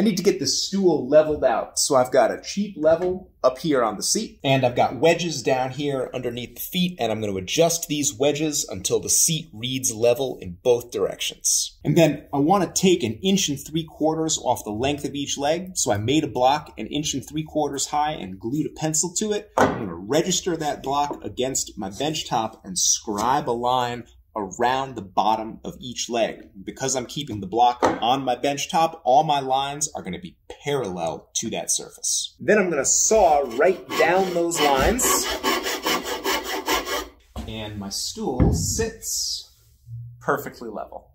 I need to get the stool leveled out. So I've got a cheap level up here on the seat, and I've got wedges down here underneath the feet, and I'm going to adjust these wedges until the seat reads level in both directions. And then I want to take an inch and three quarters off the length of each leg, so I made a block an inch and three quarters high and glued a pencil to it. I'm going to register that block against my bench top and scribe a line around the bottom of each leg. Because I'm keeping the block on my bench top, all my lines are going to be parallel to that surface. Then I'm going to saw right down those lines. And my stool sits perfectly level.